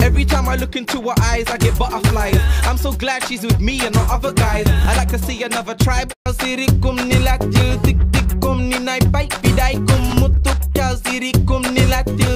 Every time I look into her eyes, I get butterflies. I'm so glad she's with me and not other guys. I like to see another tribe. Nilatil nilatil